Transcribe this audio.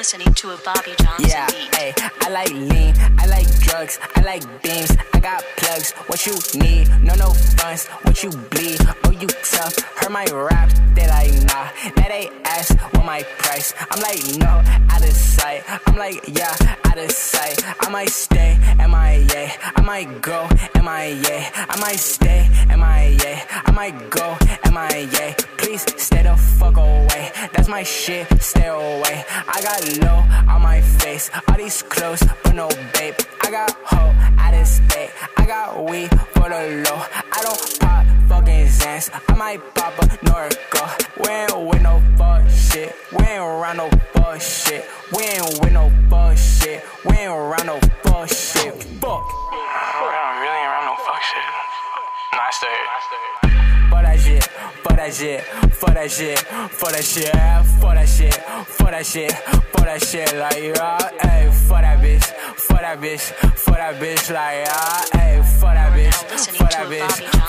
listening to a Bobby Johnson Yeah, beat. hey, I like lean, I like drugs, I like beams, I got plugs, what you need, no, no funds, what you bleed, oh, you tough, heard my rap, they like, nah, now they ask what my price, I'm like, no, out of sight, I'm like, yeah, out of sight, I might stay, MIA, I might go, MIA, I might stay, MIA, I might go, MIA, please stay the fuck away, that's my shit, stay away, I got low on my face, all these clothes, but no babe, I got hoe out of state, I got weed for the low, I don't pop fucking Zans, I might pop a Norco, we ain't with no fuck shit, we ain't around no fuck shit, we ain't with no fuck shit, we ain't around no fuck shit, fuck. I'm really around no fuck shit. I stay. For that shit, for that shit, for that shit, for that shit, for that shit, for that shit, for that shit, like yeah, hey, for that bitch, for that bitch, for that bitch, like yeah, hey, for that bitch, for that bitch,